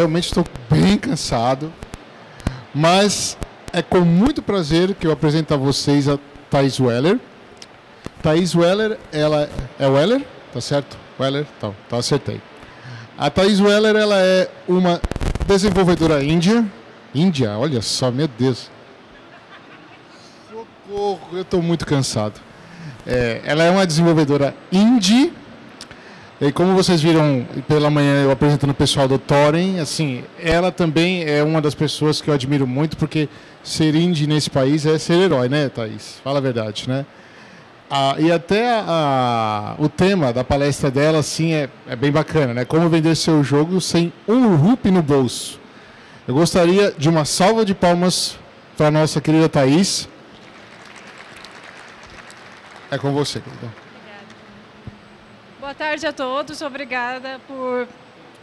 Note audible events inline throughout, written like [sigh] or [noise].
realmente estou bem cansado, mas é com muito prazer que eu apresento a vocês a Thais Weller. Thais Weller, ela é Weller, tá certo? Weller, tá, tá acertei. A Thais Weller, ela é uma desenvolvedora índia. Índia, olha só, meu Deus. Socorro, eu estou muito cansado. É, ela é uma desenvolvedora indie. E como vocês viram pela manhã eu apresentando o pessoal do Thorin, assim, ela também é uma das pessoas que eu admiro muito, porque ser indie nesse país é ser herói, né, Thaís? Fala a verdade, né? Ah, e até a, o tema da palestra dela, assim, é, é, bem bacana, né? Como vender seu jogo sem um rupi no bolso. Eu gostaria de uma salva de palmas para nossa querida Thaís. É com você, querida. Boa tarde a todos. Obrigada por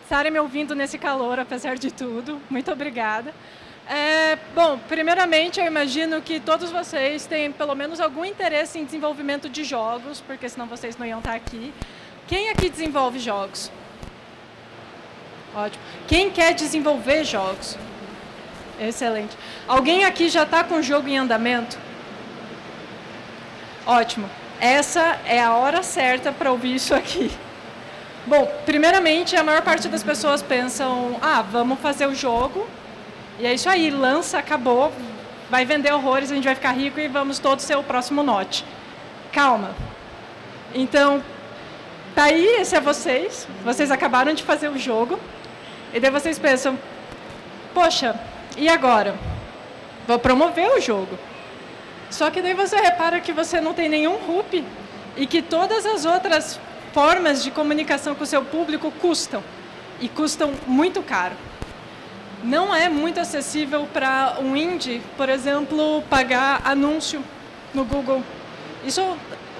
estarem me ouvindo nesse calor, apesar de tudo. Muito obrigada. É, bom, primeiramente, eu imagino que todos vocês têm pelo menos algum interesse em desenvolvimento de jogos, porque senão vocês não iam estar aqui. Quem aqui desenvolve jogos? Ótimo. Quem quer desenvolver jogos? Excelente. Alguém aqui já está com o jogo em andamento? Ótimo. Essa é a hora certa para ouvir isso aqui. Bom, primeiramente, a maior parte das pessoas pensam: ah, vamos fazer o jogo, e é isso aí, lança, acabou, vai vender horrores, a gente vai ficar rico e vamos todos ser o próximo note. Calma. Então, tá aí, esse é vocês. Vocês acabaram de fazer o jogo. E daí vocês pensam: poxa, e agora? Vou promover o jogo. Só que daí você repara que você não tem nenhum RUP e que todas as outras formas de comunicação com o seu público custam. E custam muito caro. Não é muito acessível para um indie, por exemplo, pagar anúncio no Google. Isso,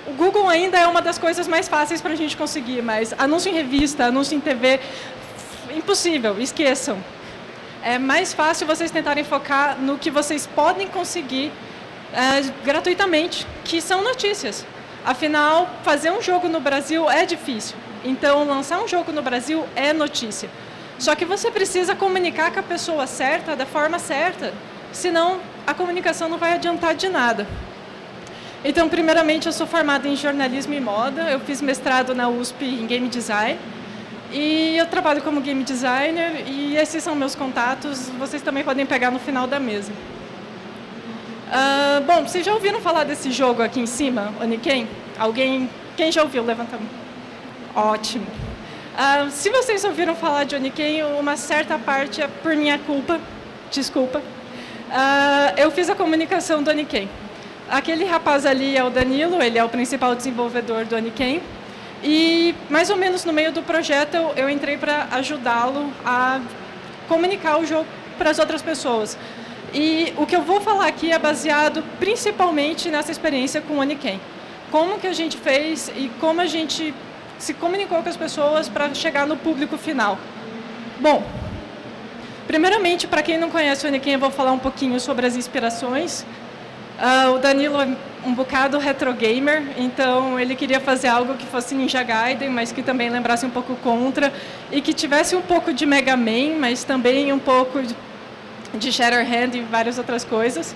o Google ainda é uma das coisas mais fáceis para a gente conseguir, mas anúncio em revista, anúncio em TV, impossível, esqueçam. É mais fácil vocês tentarem focar no que vocês podem conseguir é, gratuitamente, que são notícias. Afinal, fazer um jogo no Brasil é difícil. Então, lançar um jogo no Brasil é notícia. Só que você precisa comunicar com a pessoa certa, da forma certa, senão a comunicação não vai adiantar de nada. Então, primeiramente, eu sou formada em jornalismo e moda, eu fiz mestrado na USP em game design e eu trabalho como game designer e esses são meus contatos, vocês também podem pegar no final da mesa. Uh, bom, vocês já ouviram falar desse jogo aqui em cima, Oniken? Alguém? Quem já ouviu? Levanta a mão. Ótimo. Uh, se vocês ouviram falar de Oniken, uma certa parte é por minha culpa. Desculpa. Uh, eu fiz a comunicação do Oniken. Aquele rapaz ali é o Danilo, ele é o principal desenvolvedor do Oniken. E mais ou menos no meio do projeto eu, eu entrei para ajudá-lo a comunicar o jogo para as outras pessoas. E o que eu vou falar aqui é baseado principalmente nessa experiência com o Oniken. Como que a gente fez e como a gente se comunicou com as pessoas para chegar no público final. Bom, primeiramente, para quem não conhece o Oniken, eu vou falar um pouquinho sobre as inspirações. Uh, o Danilo é um bocado retro gamer, então ele queria fazer algo que fosse Ninja Gaiden, mas que também lembrasse um pouco Contra, e que tivesse um pouco de Mega Man, mas também um pouco de Shatterhand e várias outras coisas.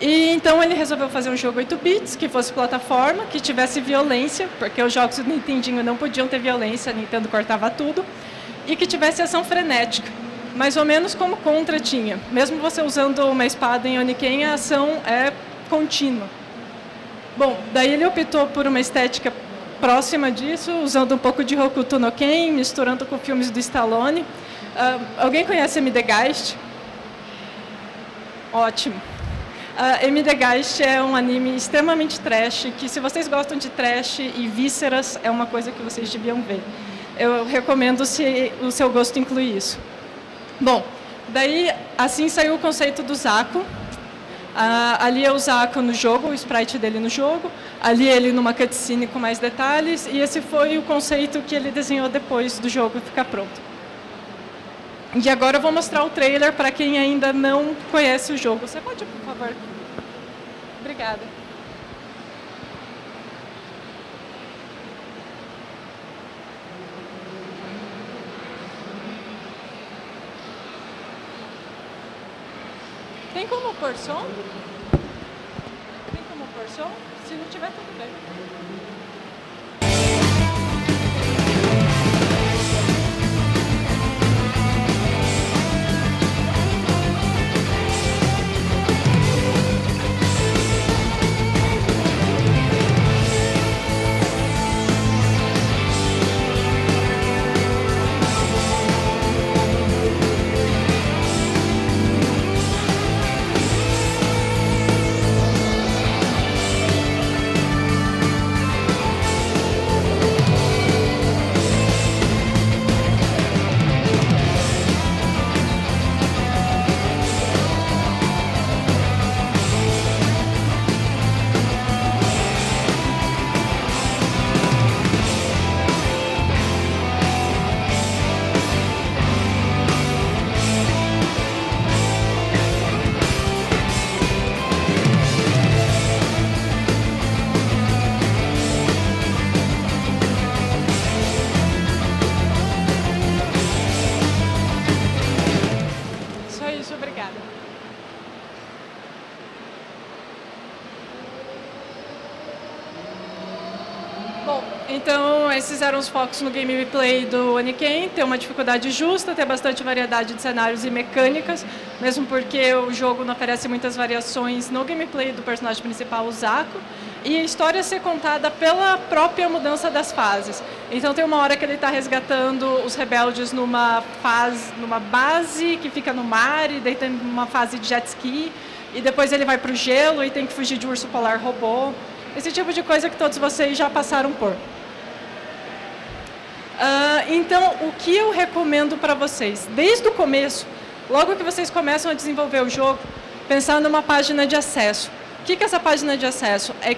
E então ele resolveu fazer um jogo 8 bits que fosse plataforma, que tivesse violência, porque os jogos do Nintendinho não podiam ter violência, Nintendo cortava tudo, e que tivesse ação frenética, mais ou menos como Contra tinha. Mesmo você usando uma espada em Oniken, a ação é contínua. Bom, daí ele optou por uma estética próxima disso, usando um pouco de Hokuto no Ken, misturando com filmes do Stallone. Uh, alguém conhece MD Geist? Ótimo. Uh, M. The Geist é um anime extremamente trash, que se vocês gostam de trash e vísceras, é uma coisa que vocês deviam ver. Eu recomendo se o seu gosto inclui isso. Bom, daí assim saiu o conceito do Zaco. Uh, ali é o Zaco no jogo, o sprite dele no jogo. Ali ele numa cutscene com mais detalhes. E esse foi o conceito que ele desenhou depois do jogo ficar pronto. E agora eu vou mostrar o trailer para quem ainda não conhece o jogo. Você pode, por favor? Obrigada. Tem como pôr som? Tem como pôr som? Se não tiver, tudo bem. Esses eram os focos no gameplay do Oniken. Ter uma dificuldade justa, ter bastante variedade de cenários e mecânicas, mesmo porque o jogo não oferece muitas variações no gameplay do personagem principal, o Zaco. E a história ser contada pela própria mudança das fases. Então tem uma hora que ele está resgatando os rebeldes numa fase, numa base que fica no mar, e daí tem uma fase de jet ski, e depois ele vai para o gelo e tem que fugir de urso polar robô. Esse tipo de coisa que todos vocês já passaram por. Ah, então, o que eu recomendo para vocês? Desde o começo, logo que vocês começam a desenvolver o jogo, pensar numa página de acesso. O que, que é essa página de acesso? É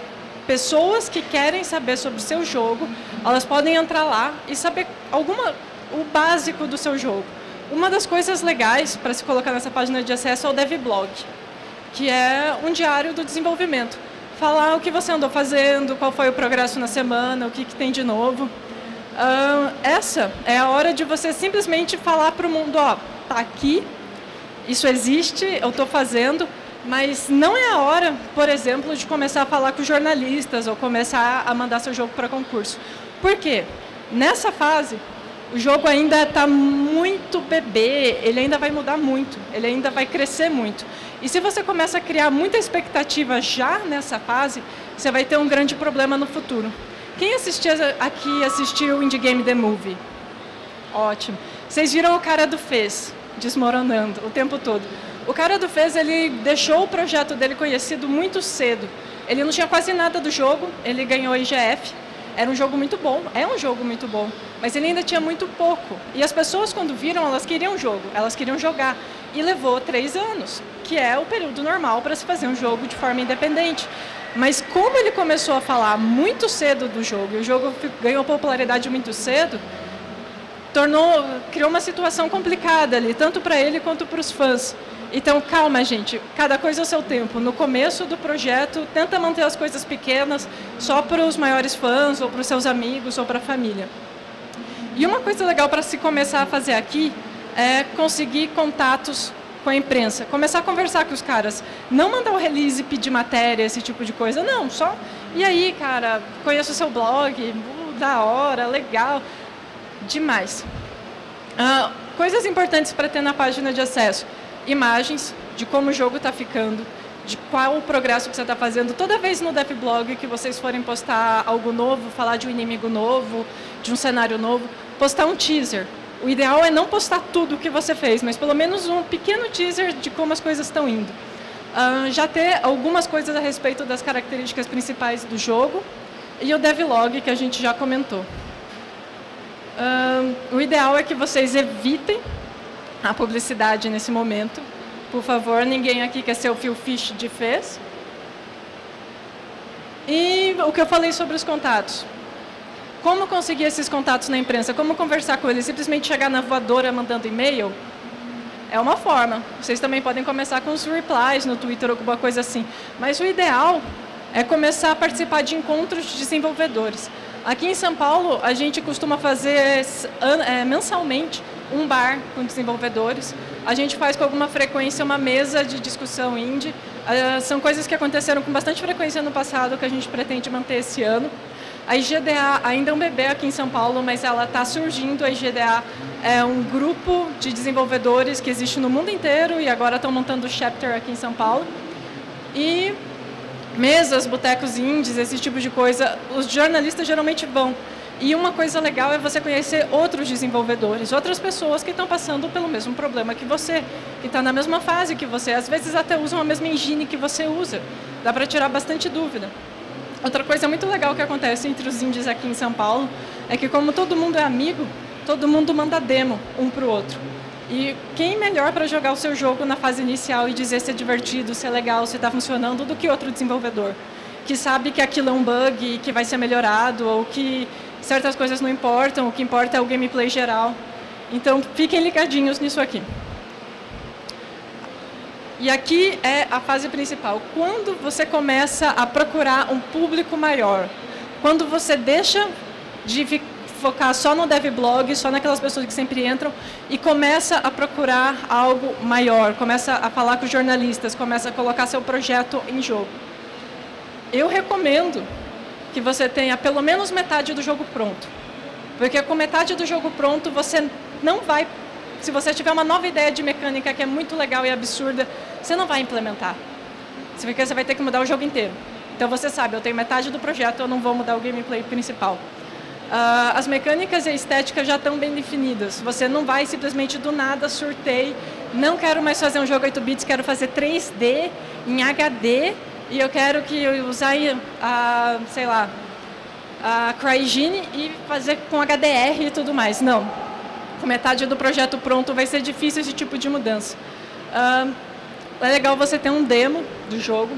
pessoas que querem saber sobre o seu jogo, elas podem entrar lá e saber alguma, o básico do seu jogo. Uma das coisas legais para se colocar nessa página de acesso é o devblog, que é um diário do desenvolvimento. Falar o que você andou fazendo, qual foi o progresso na semana, o que, que tem de novo. Essa é a hora de você simplesmente falar para o mundo, ó, tá aqui, isso existe, eu estou fazendo, mas não é a hora, por exemplo, de começar a falar com jornalistas ou começar a mandar seu jogo para concurso. Por quê? Nessa fase, o jogo ainda está muito bebê, ele ainda vai mudar muito, ele ainda vai crescer muito. E se você começa a criar muita expectativa já nessa fase, você vai ter um grande problema no futuro. Quem assistiu aqui assistiu Indie Game The Movie? Ótimo. Vocês viram o cara do Fez desmoronando o tempo todo. O cara do Fez, ele deixou o projeto dele conhecido muito cedo. Ele não tinha quase nada do jogo, ele ganhou IGF. Era um jogo muito bom, é um jogo muito bom, mas ele ainda tinha muito pouco. E as pessoas, quando viram, elas queriam o jogo, elas queriam jogar. E levou três anos, que é o período normal para se fazer um jogo de forma independente. Mas como ele começou a falar muito cedo do jogo, e o jogo ganhou popularidade muito cedo, tornou, criou uma situação complicada ali, tanto para ele quanto para os fãs. Então, calma, gente. Cada coisa ao seu tempo. No começo do projeto, tenta manter as coisas pequenas só para os maiores fãs, ou para os seus amigos, ou para a família. E uma coisa legal para se começar a fazer aqui é conseguir contatos com a imprensa. Começar a conversar com os caras. Não mandar o release, pedir matéria, esse tipo de coisa. Não, só. E aí, cara, conheço o seu blog, uh, da hora, legal. Demais. Ah, coisas importantes para ter na página de acesso imagens de como o jogo está ficando, de qual o progresso que você está fazendo. Toda vez no devblog que vocês forem postar algo novo, falar de um inimigo novo, de um cenário novo, postar um teaser. O ideal é não postar tudo o que você fez, mas pelo menos um pequeno teaser de como as coisas estão indo. Uh, já ter algumas coisas a respeito das características principais do jogo e o devlog que a gente já comentou. Uh, o ideal é que vocês evitem a publicidade nesse momento. Por favor, ninguém aqui quer ser o Phil Fish de fez. E o que eu falei sobre os contatos. Como conseguir esses contatos na imprensa? Como conversar com eles? Simplesmente chegar na voadora mandando e-mail? É uma forma. Vocês também podem começar com os replies no Twitter ou alguma coisa assim. Mas o ideal é começar a participar de encontros de desenvolvedores. Aqui em São Paulo, a gente costuma fazer é, mensalmente um bar com desenvolvedores. A gente faz com alguma frequência uma mesa de discussão indie. Uh, são coisas que aconteceram com bastante frequência no passado que a gente pretende manter esse ano. A IGDA ainda é um bebê aqui em São Paulo, mas ela está surgindo. A IGDA é um grupo de desenvolvedores que existe no mundo inteiro e agora estão montando o chapter aqui em São Paulo. E mesas, botecos indies, esse tipo de coisa, os jornalistas geralmente vão. E uma coisa legal é você conhecer outros desenvolvedores, outras pessoas que estão passando pelo mesmo problema que você, que estão na mesma fase que você, às vezes até usam a mesma engine que você usa. Dá para tirar bastante dúvida. Outra coisa muito legal que acontece entre os indies aqui em São Paulo é que como todo mundo é amigo, todo mundo manda demo um para o outro. E quem melhor para jogar o seu jogo na fase inicial e dizer se é divertido, se é legal, se está funcionando, do que outro desenvolvedor que sabe que aquilo é um bug que vai ser melhorado ou que certas coisas não importam, o que importa é o gameplay geral. Então, fiquem ligadinhos nisso aqui. E aqui é a fase principal. Quando você começa a procurar um público maior, quando você deixa de focar só no dev blog, só naquelas pessoas que sempre entram e começa a procurar algo maior, começa a falar com jornalistas, começa a colocar seu projeto em jogo. Eu recomendo que você tenha pelo menos metade do jogo pronto. Porque com metade do jogo pronto, você não vai se você tiver uma nova ideia de mecânica que é muito legal e absurda, você não vai implementar. Porque você vai ter que mudar o jogo inteiro. Então você sabe, eu tenho metade do projeto, eu não vou mudar o gameplay principal. Uh, as mecânicas e a estética já estão bem definidas. Você não vai simplesmente do nada surtei, não quero mais fazer um jogo 8 bits, quero fazer 3D em HD e eu quero que eu usar a, sei lá, a CryGene e fazer com HDR e tudo mais. Não com metade do projeto pronto, vai ser difícil esse tipo de mudança. Uh, é legal você ter um demo do jogo.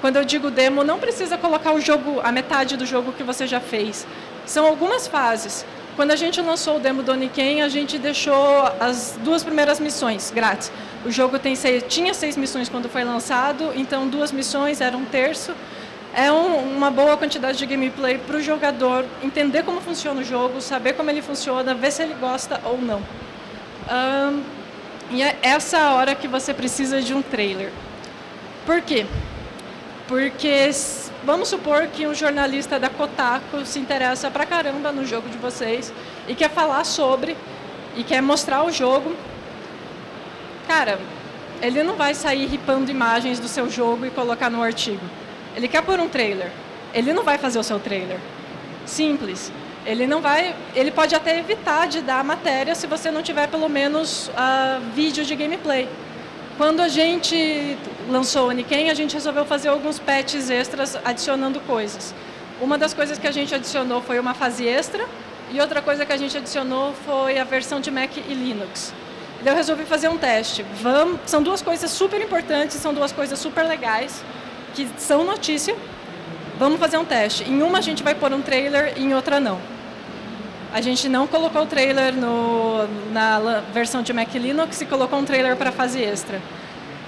Quando eu digo demo, não precisa colocar o jogo, a metade do jogo que você já fez. São algumas fases. Quando a gente lançou o demo do Oniken, a gente deixou as duas primeiras missões grátis. O jogo tem seis, tinha seis missões quando foi lançado, então duas missões era um terço é um, uma boa quantidade de gameplay para o jogador entender como funciona o jogo, saber como ele funciona, ver se ele gosta ou não. Um, e é essa hora que você precisa de um trailer. Por quê? Porque vamos supor que um jornalista da Kotaku se interessa pra caramba no jogo de vocês e quer falar sobre e quer mostrar o jogo. Cara, ele não vai sair ripando imagens do seu jogo e colocar no artigo ele quer pôr um trailer. Ele não vai fazer o seu trailer. Simples. Ele não vai. Ele pode até evitar de dar matéria se você não tiver pelo menos uh, vídeo de gameplay. Quando a gente lançou o Oniken, a gente resolveu fazer alguns patches extras adicionando coisas. Uma das coisas que a gente adicionou foi uma fase extra e outra coisa que a gente adicionou foi a versão de Mac e Linux. Eu resolvi fazer um teste. Vamos, são duas coisas super importantes, são duas coisas super legais que são notícia. Vamos fazer um teste. Em uma a gente vai pôr um trailer, em outra não. A gente não colocou o trailer no, na versão de Mac Linux e colocou um trailer para fase extra.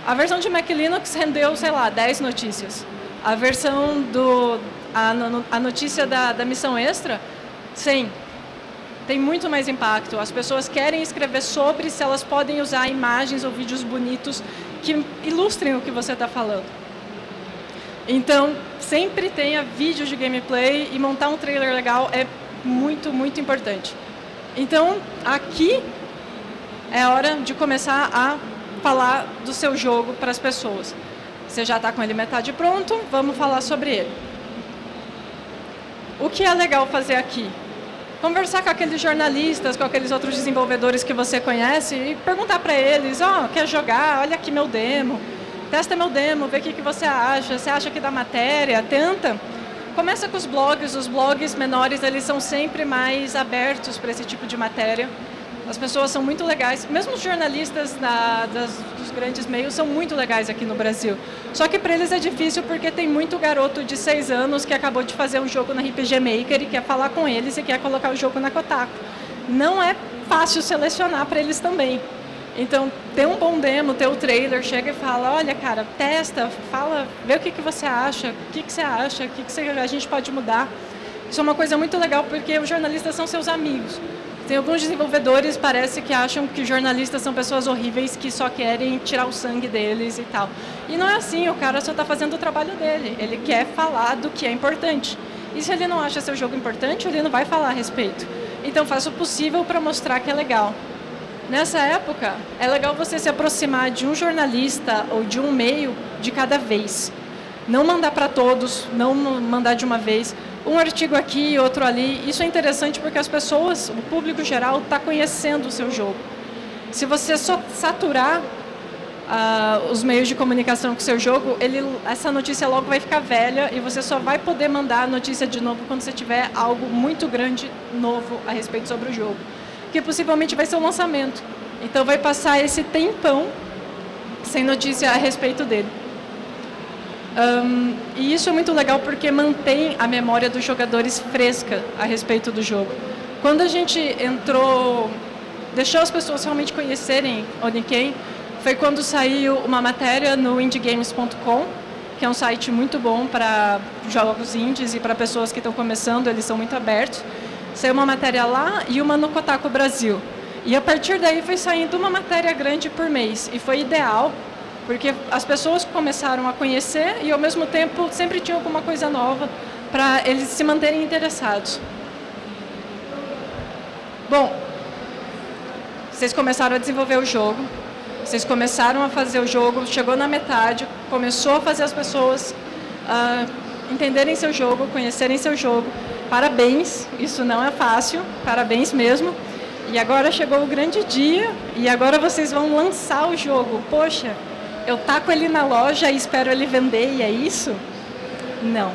A versão de Mac Linux rendeu, sei lá, 10 notícias. A versão do. A, a notícia da, da missão extra, 100. Tem muito mais impacto. As pessoas querem escrever sobre se elas podem usar imagens ou vídeos bonitos que ilustrem o que você está falando. Então, sempre tenha vídeos de gameplay e montar um trailer legal é muito, muito importante. Então, aqui é hora de começar a falar do seu jogo para as pessoas. Você já está com ele metade pronto, vamos falar sobre ele. O que é legal fazer aqui? Conversar com aqueles jornalistas, com aqueles outros desenvolvedores que você conhece e perguntar para eles: ó, oh, quer jogar? Olha aqui meu demo testa meu demo, vê o que, que você acha, você acha que dá matéria, tenta. Começa com os blogs, os blogs menores eles são sempre mais abertos para esse tipo de matéria. As pessoas são muito legais, mesmo os jornalistas da, das, dos grandes meios são muito legais aqui no Brasil. Só que para eles é difícil porque tem muito garoto de seis anos que acabou de fazer um jogo na RPG Maker e quer falar com eles e quer colocar o jogo na Kotaku. Não é fácil selecionar para eles também. Então, ter um bom demo, ter o trailer, chega e fala, olha, cara, testa, fala, vê o que, que você acha, o que, que você acha, o que, que você, a gente pode mudar. Isso é uma coisa muito legal porque os jornalistas são seus amigos. Tem alguns desenvolvedores parece que acham que jornalistas são pessoas horríveis que só querem tirar o sangue deles e tal. E não é assim, o cara só está fazendo o trabalho dele. Ele quer falar do que é importante. E se ele não acha seu jogo importante, ele não vai falar a respeito. Então faça o possível para mostrar que é legal. Nessa época, é legal você se aproximar de um jornalista ou de um meio de cada vez. Não mandar para todos, não mandar de uma vez. Um artigo aqui, outro ali. Isso é interessante porque as pessoas, o público geral, está conhecendo o seu jogo. Se você só saturar uh, os meios de comunicação com o seu jogo, ele, essa notícia logo vai ficar velha e você só vai poder mandar a notícia de novo quando você tiver algo muito grande, novo, a respeito sobre o jogo porque possivelmente vai ser um lançamento. Então vai passar esse tempão sem notícia a respeito dele. Um, e isso é muito legal porque mantém a memória dos jogadores fresca a respeito do jogo. Quando a gente entrou, deixou as pessoas realmente conhecerem Oniken, foi quando saiu uma matéria no indiegames.com, que é um site muito bom para jogos indies e para pessoas que estão começando, eles são muito abertos. Saiu uma matéria lá e uma no Kotaku Brasil. E a partir daí foi saindo uma matéria grande por mês. E foi ideal, porque as pessoas começaram a conhecer e ao mesmo tempo sempre tinha alguma coisa nova para eles se manterem interessados. Bom, vocês começaram a desenvolver o jogo, vocês começaram a fazer o jogo, chegou na metade, começou a fazer as pessoas uh, entenderem seu jogo, conhecerem seu jogo. Parabéns, isso não é fácil, parabéns mesmo. E agora chegou o grande dia e agora vocês vão lançar o jogo. Poxa, eu taco ele na loja e espero ele vender e é isso? Não.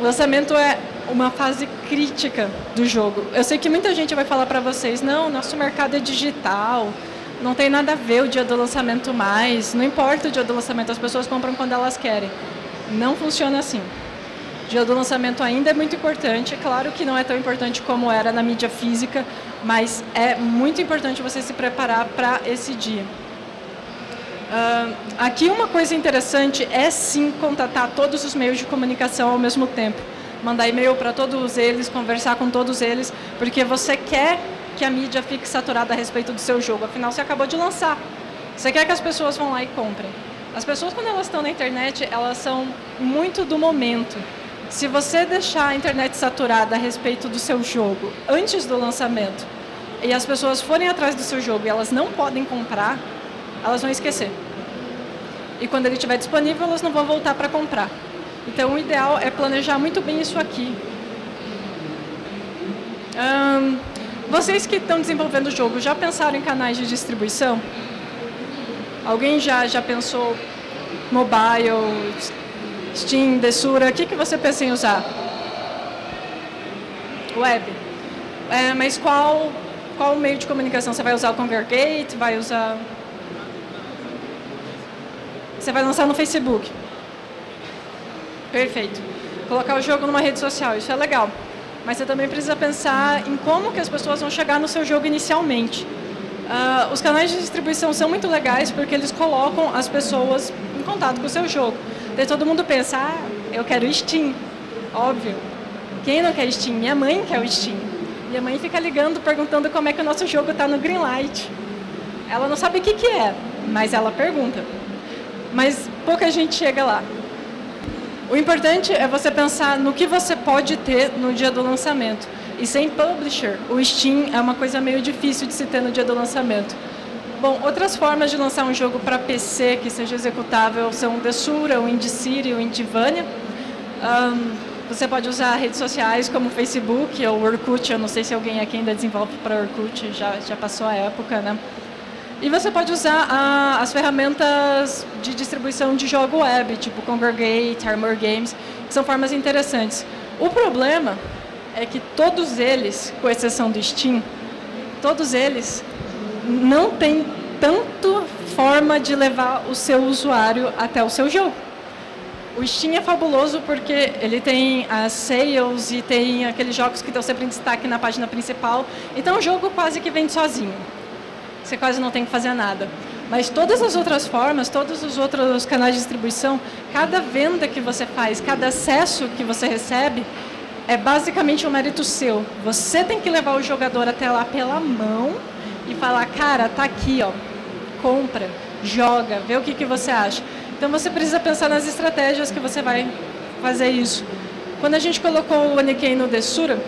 O lançamento é uma fase crítica do jogo. Eu sei que muita gente vai falar para vocês, não, nosso mercado é digital, não tem nada a ver o dia do lançamento mais, não importa o dia do lançamento, as pessoas compram quando elas querem. Não funciona assim dia do lançamento ainda é muito importante. É claro que não é tão importante como era na mídia física, mas é muito importante você se preparar para esse dia. Uh, aqui uma coisa interessante é sim contatar todos os meios de comunicação ao mesmo tempo. Mandar e-mail para todos eles, conversar com todos eles, porque você quer que a mídia fique saturada a respeito do seu jogo. Afinal, você acabou de lançar. Você quer que as pessoas vão lá e comprem. As pessoas, quando elas estão na internet, elas são muito do momento. Se você deixar a internet saturada a respeito do seu jogo antes do lançamento e as pessoas forem atrás do seu jogo e elas não podem comprar, elas vão esquecer. E quando ele estiver disponível, elas não vão voltar para comprar. Então, o ideal é planejar muito bem isso aqui. Vocês que estão desenvolvendo o jogo, já pensaram em canais de distribuição? Alguém já, já pensou mobile, Steam, Desura, o que, que você pensa em usar? Web. É, mas qual, qual meio de comunicação? Você vai usar o Congregate? Vai usar... Você vai lançar no Facebook. Perfeito. Colocar o jogo numa rede social, isso é legal. Mas você também precisa pensar em como que as pessoas vão chegar no seu jogo inicialmente. Uh, os canais de distribuição são muito legais porque eles colocam as pessoas em contato com o seu jogo. Daí todo mundo pensa, ah, eu quero Steam. Óbvio. Quem não quer Steam? Minha mãe quer o Steam. Minha mãe fica ligando, perguntando como é que o nosso jogo está no Greenlight. Ela não sabe o que, que é, mas ela pergunta. Mas pouca gente chega lá. O importante é você pensar no que você pode ter no dia do lançamento. E sem publisher, o Steam é uma coisa meio difícil de se ter no dia do lançamento. Bom, outras formas de lançar um jogo para PC que seja executável são o Desura, o Indie o Indivania. Um, você pode usar redes sociais como Facebook ou o Orkut. Eu não sei se alguém aqui ainda desenvolve para Orkut, já, já passou a época, né? E você pode usar a, as ferramentas de distribuição de jogo web, tipo Congregate, Armor Games, que são formas interessantes. O problema é que todos eles, com exceção do Steam, todos eles não tem tanto forma de levar o seu usuário até o seu jogo. O Steam é fabuloso porque ele tem as sales e tem aqueles jogos que estão sempre em destaque na página principal. Então o jogo quase que vende sozinho. Você quase não tem que fazer nada. Mas todas as outras formas, todos os outros canais de distribuição, cada venda que você faz, cada acesso que você recebe, é basicamente um mérito seu. Você tem que levar o jogador até lá pela mão e falar, cara, tá aqui, ó, compra, joga, vê o que, que você acha. Então você precisa pensar nas estratégias que você vai fazer isso. Quando a gente colocou o Aniken no Dessura,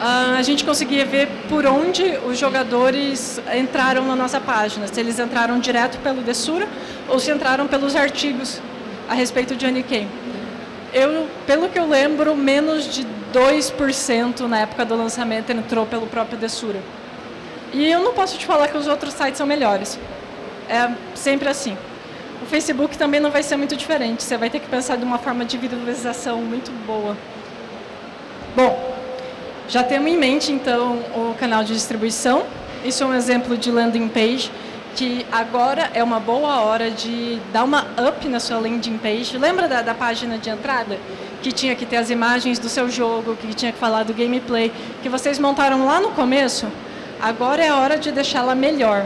a gente conseguia ver por onde os jogadores entraram na nossa página, se eles entraram direto pelo Dessura ou se entraram pelos artigos a respeito de Aniken. Eu, pelo que eu lembro, menos de 2% na época do lançamento entrou pelo próprio Dessura. E eu não posso te falar que os outros sites são melhores. É sempre assim. O Facebook também não vai ser muito diferente. Você vai ter que pensar de uma forma de visualização muito boa. Bom, já temos em mente, então, o canal de distribuição. Isso é um exemplo de landing page que agora é uma boa hora de dar uma up na sua landing page. Lembra da, da página de entrada? Que tinha que ter as imagens do seu jogo, que tinha que falar do gameplay, que vocês montaram lá no começo? Agora é hora de deixá-la melhor.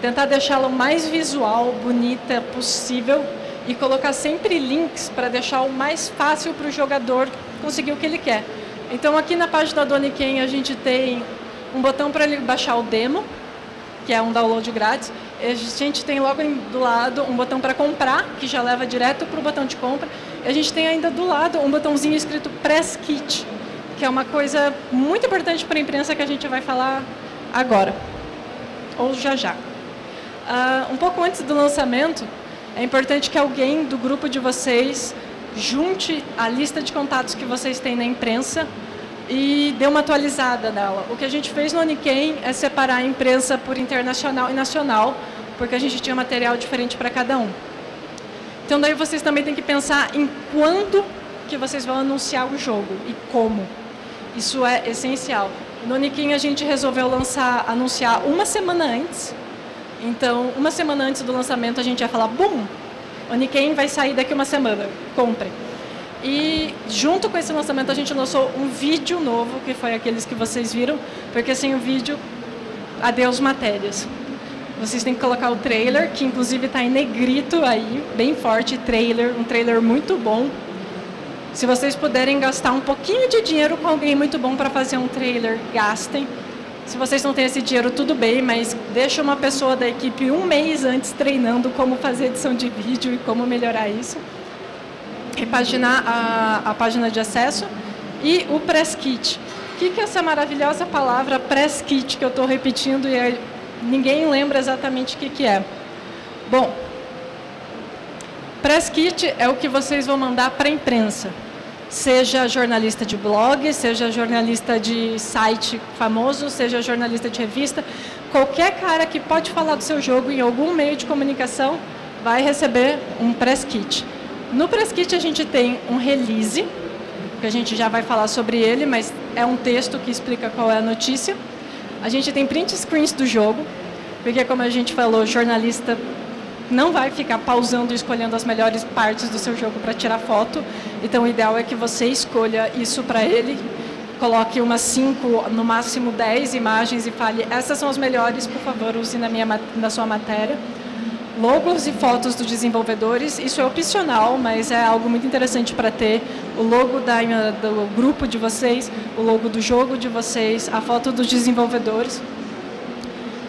Tentar deixá-la o mais visual, bonita possível e colocar sempre links para deixar o mais fácil para o jogador conseguir o que ele quer. Então aqui na página da Oniken a gente tem um botão para ele baixar o demo, que é um download grátis. A gente tem logo do lado um botão para comprar, que já leva direto para o botão de compra. E a gente tem ainda do lado um botãozinho escrito Press Kit, que é uma coisa muito importante para a imprensa que a gente vai falar agora, ou já já. Uh, um pouco antes do lançamento, é importante que alguém do grupo de vocês junte a lista de contatos que vocês têm na imprensa e dê uma atualizada nela. O que a gente fez no Oniken é separar a imprensa por internacional e nacional, porque a gente tinha material diferente para cada um. Então daí vocês também têm que pensar em quando que vocês vão anunciar o jogo e como. Isso é essencial. No Oniken a gente resolveu lançar, anunciar uma semana antes. Então, uma semana antes do lançamento a gente ia falar, bum, Oniken vai sair daqui uma semana, compre. E junto com esse lançamento a gente lançou um vídeo novo, que foi aqueles que vocês viram, porque sem o vídeo, adeus matérias. Vocês têm que colocar o trailer, que inclusive está em negrito aí, bem forte, trailer, um trailer muito bom. Se vocês puderem gastar um pouquinho de dinheiro com alguém muito bom para fazer um trailer, gastem. Se vocês não têm esse dinheiro, tudo bem, mas deixa uma pessoa da equipe um mês antes treinando como fazer edição de vídeo e como melhorar isso. Repaginar a, a página de acesso e o press kit. O que, que é essa maravilhosa palavra press kit que eu estou repetindo e ninguém lembra exatamente o que, que é? Bom, press kit é o que vocês vão mandar para a imprensa seja jornalista de blog, seja jornalista de site famoso, seja jornalista de revista, qualquer cara que pode falar do seu jogo em algum meio de comunicação vai receber um press kit. No press kit a gente tem um release, que a gente já vai falar sobre ele, mas é um texto que explica qual é a notícia. A gente tem print screens do jogo, porque como a gente falou, jornalista não vai ficar pausando e escolhendo as melhores partes do seu jogo para tirar foto. Então, o ideal é que você escolha isso para ele, coloque umas 5, no máximo 10 imagens e fale: essas são as melhores, por favor, use na, minha, na sua matéria. Logos e fotos dos desenvolvedores, isso é opcional, mas é algo muito interessante para ter. O logo da, do grupo de vocês, o logo do jogo de vocês, a foto dos desenvolvedores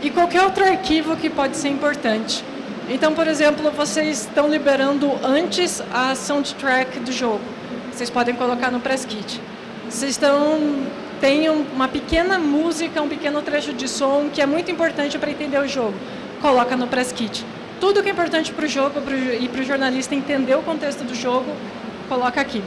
e qualquer outro arquivo que pode ser importante. Então, por exemplo, vocês estão liberando antes a soundtrack do jogo. Vocês podem colocar no press kit. Vocês estão tem uma pequena música, um pequeno trecho de som que é muito importante para entender o jogo. Coloca no press kit. Tudo que é importante para o jogo pro, e para o jornalista entender o contexto do jogo, coloca aqui.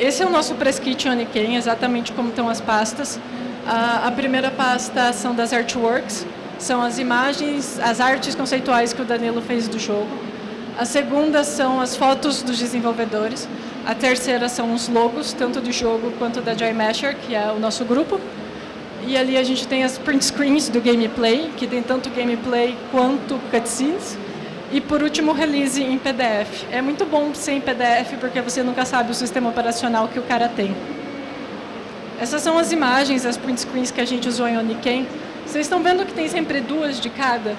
Esse é o nosso press kit Oniken, exatamente como estão as pastas. A, a primeira pasta são das artworks, são as imagens, as artes conceituais que o Danilo fez do jogo. A segunda são as fotos dos desenvolvedores. A terceira são os logos, tanto do jogo quanto da Joy Masher, que é o nosso grupo. E ali a gente tem as print screens do gameplay, que tem tanto gameplay quanto cutscenes. E por último, release em PDF. É muito bom ser em PDF porque você nunca sabe o sistema operacional que o cara tem. Essas são as imagens, as print screens que a gente usou em Oniken. Vocês estão vendo que tem sempre duas de cada?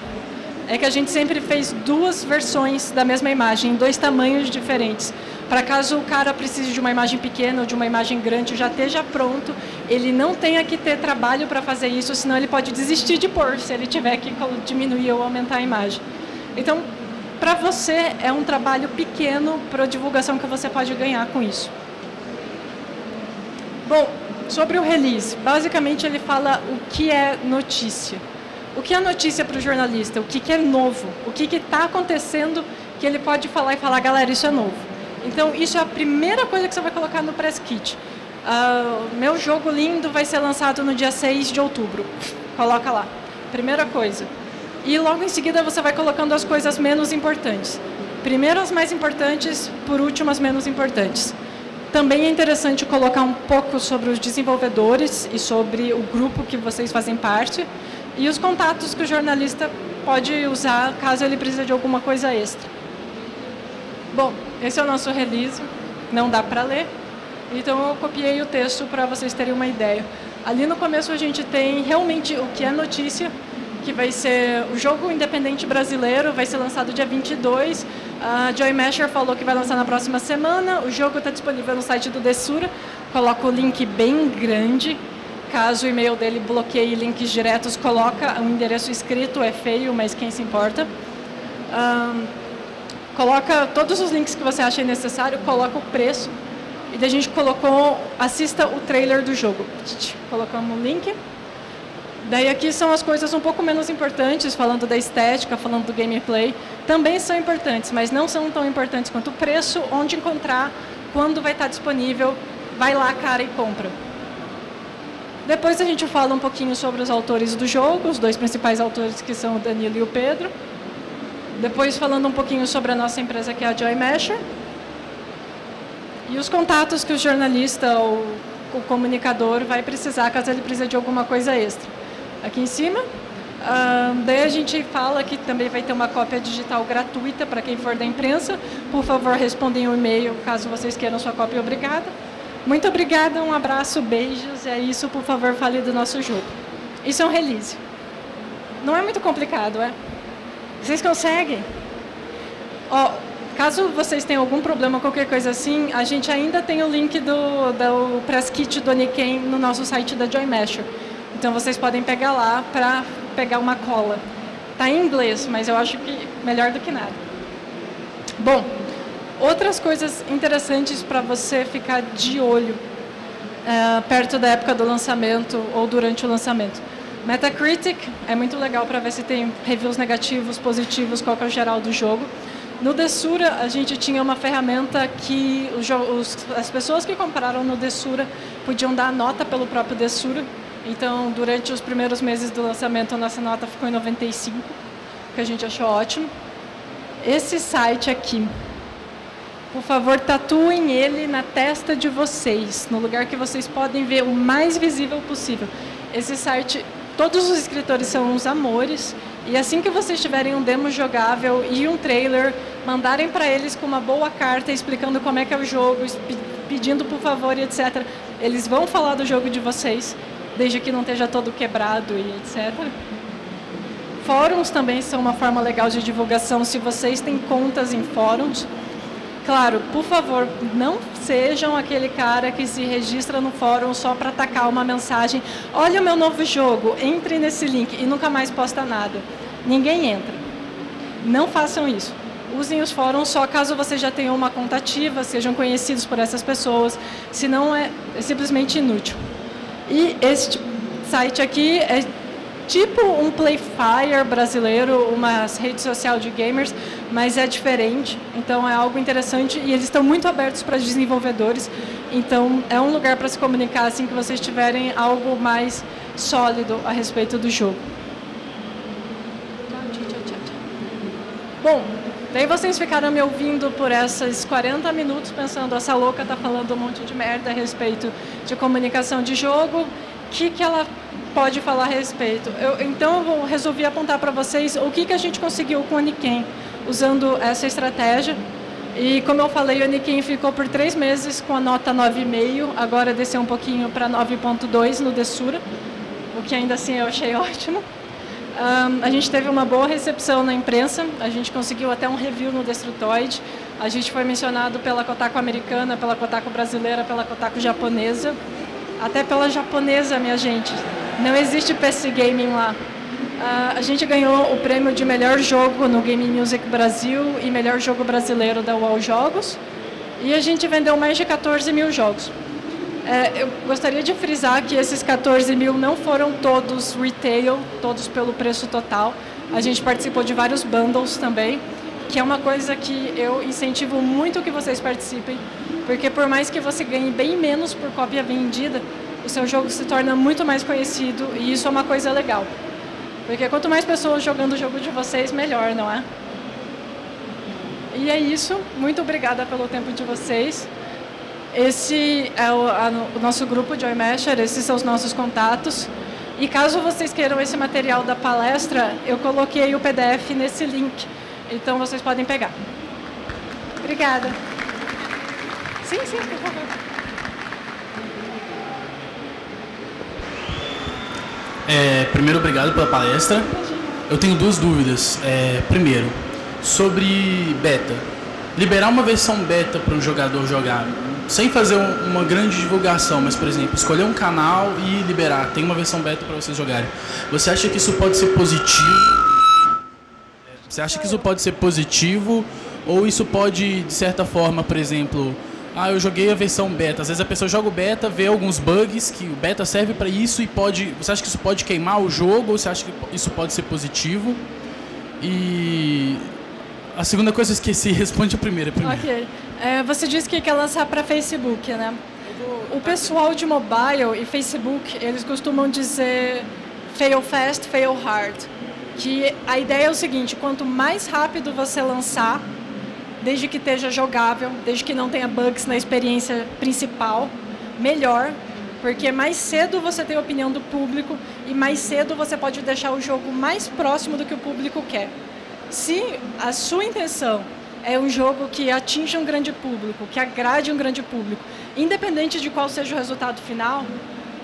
é que a gente sempre fez duas versões da mesma imagem, em dois tamanhos diferentes. Para caso o cara precise de uma imagem pequena ou de uma imagem grande, já esteja pronto, ele não tenha que ter trabalho para fazer isso, senão ele pode desistir de pôr, se ele tiver que diminuir ou aumentar a imagem. Então, para você, é um trabalho pequeno para a divulgação que você pode ganhar com isso. Bom, sobre o release, basicamente ele fala o que é notícia. O que é notícia para o jornalista? O que, que é novo? O que está acontecendo que ele pode falar e falar, galera, isso é novo. Então, isso é a primeira coisa que você vai colocar no press kit. Uh, meu jogo lindo vai ser lançado no dia 6 de outubro. Coloca lá. Primeira coisa. E logo em seguida você vai colocando as coisas menos importantes. Primeiro as mais importantes, por último as menos importantes. Também é interessante colocar um pouco sobre os desenvolvedores e sobre o grupo que vocês fazem parte e os contatos que o jornalista pode usar caso ele precise de alguma coisa extra. Bom, esse é o nosso release, não dá para ler, então eu copiei o texto para vocês terem uma ideia. Ali no começo a gente tem realmente o que é notícia, que vai ser o jogo independente brasileiro, vai ser lançado dia 22. A Joy Masher falou que vai lançar na próxima semana. O jogo está disponível no site do Dessura. Coloca o link bem grande. Caso o e-mail dele bloqueie links diretos, coloca um endereço escrito, é feio, mas quem se importa. Um, coloca todos os links que você acha necessário, coloca o preço. E daí a gente colocou, assista o trailer do jogo. Colocamos o link. Daí aqui são as coisas um pouco menos importantes, falando da estética, falando do gameplay. Também são importantes, mas não são tão importantes quanto o preço, onde encontrar, quando vai estar disponível. Vai lá, cara, e compra. Depois a gente fala um pouquinho sobre os autores do jogo, os dois principais autores que são o Danilo e o Pedro. Depois falando um pouquinho sobre a nossa empresa que é a Joy Masher. E os contatos que o jornalista ou o comunicador vai precisar caso ele precise de alguma coisa extra aqui em cima. Daí a gente fala que também vai ter uma cópia digital gratuita para quem for da imprensa. Por favor, respondem o um e-mail caso vocês queiram sua cópia. Obrigada. Muito obrigada, um abraço, beijos. É isso, por favor, fale do nosso jogo. Isso é um release. Não é muito complicado, é? Vocês conseguem? Ó, caso vocês tenham algum problema, qualquer coisa assim, a gente ainda tem o link do, do press kit do Oniken no nosso site da Joy. Então vocês podem pegar lá para pegar uma cola. Está em inglês, mas eu acho que melhor do que nada. Bom, outras coisas interessantes para você ficar de olho uh, perto da época do lançamento ou durante o lançamento. Metacritic é muito legal para ver se tem reviews negativos, positivos, qual é o geral do jogo. No Dessura, a gente tinha uma ferramenta que os, as pessoas que compraram no Dessura podiam dar nota pelo próprio Dessura. Então, durante os primeiros meses do lançamento, a nossa nota ficou em 95, que a gente achou ótimo. Esse site aqui, por favor, tatuem ele na testa de vocês, no lugar que vocês podem ver o mais visível possível. Esse site, todos os escritores são uns amores, e assim que vocês tiverem um demo jogável e um trailer, mandarem para eles com uma boa carta explicando como é que é o jogo, pedindo por favor e etc. Eles vão falar do jogo de vocês desde que não esteja todo quebrado e etc. Fóruns também são uma forma legal de divulgação. Se vocês têm contas em fóruns, claro, por favor, não sejam aquele cara que se registra no fórum só para atacar uma mensagem. Olha o meu novo jogo, entre nesse link e nunca mais posta nada. Ninguém entra. Não façam isso. Usem os fóruns só caso vocês já tenham uma conta ativa, sejam conhecidos por essas pessoas, senão é, é simplesmente inútil. E este site aqui é tipo um Playfire brasileiro, uma rede social de gamers, mas é diferente. Então é algo interessante e eles estão muito abertos para desenvolvedores. Então é um lugar para se comunicar assim que vocês tiverem algo mais sólido a respeito do jogo. Bom, daí vocês ficaram me ouvindo por esses 40 minutos pensando essa louca está falando um monte de merda a respeito de comunicação de jogo. O que, que ela pode falar a respeito? Eu, então eu resolvi apontar para vocês o que, que a gente conseguiu com o Aniken usando essa estratégia. E como eu falei, o Aniken ficou por três meses com a nota 9,5, agora desceu um pouquinho para 9,2 no Dessura, o que ainda assim eu achei [laughs] ótimo. Um, a gente teve uma boa recepção na imprensa, a gente conseguiu até um review no Destrutoid. A gente foi mencionado pela Kotaku americana, pela Kotaku brasileira, pela Kotaku japonesa, até pela japonesa, minha gente. Não existe PC Gaming lá. Uh, a gente ganhou o prêmio de melhor jogo no Game Music Brasil e melhor jogo brasileiro da UOL Jogos. E a gente vendeu mais de 14 mil jogos. É, eu gostaria de frisar que esses 14 mil não foram todos retail, todos pelo preço total. A gente participou de vários bundles também, que é uma coisa que eu incentivo muito que vocês participem, porque por mais que você ganhe bem menos por cópia vendida, o seu jogo se torna muito mais conhecido e isso é uma coisa legal. Porque quanto mais pessoas jogando o jogo de vocês, melhor, não é? E é isso. Muito obrigada pelo tempo de vocês. Esse é o, a, o nosso grupo de iMesher, esses são os nossos contatos. E caso vocês queiram esse material da palestra, eu coloquei o PDF nesse link. Então vocês podem pegar. Obrigada. Sim, sim, por favor. É, primeiro, obrigado pela palestra. Eu tenho duas dúvidas. É, primeiro, sobre beta. Liberar uma versão beta para um jogador jogar, sem fazer uma grande divulgação, mas, por exemplo, escolher um canal e liberar. Tem uma versão beta para vocês jogarem. Você acha que isso pode ser positivo? Você acha que isso pode ser positivo? Ou isso pode, de certa forma, por exemplo, ah, eu joguei a versão beta. Às vezes a pessoa joga o beta, vê alguns bugs que o beta serve para isso e pode. Você acha que isso pode queimar o jogo ou você acha que isso pode ser positivo? E a segunda coisa eu esqueci, [laughs] responde a primeira primeiro. Ok. É, você disse que quer lançar para Facebook, né? O pessoal de mobile e Facebook, eles costumam dizer fail fast, fail hard. Que a ideia é o seguinte, quanto mais rápido você lançar, desde que esteja jogável, desde que não tenha bugs na experiência principal, melhor, porque mais cedo você tem a opinião do público e mais cedo você pode deixar o jogo mais próximo do que o público quer. Se a sua intenção é um jogo que atinja um grande público, que agrade um grande público, independente de qual seja o resultado final,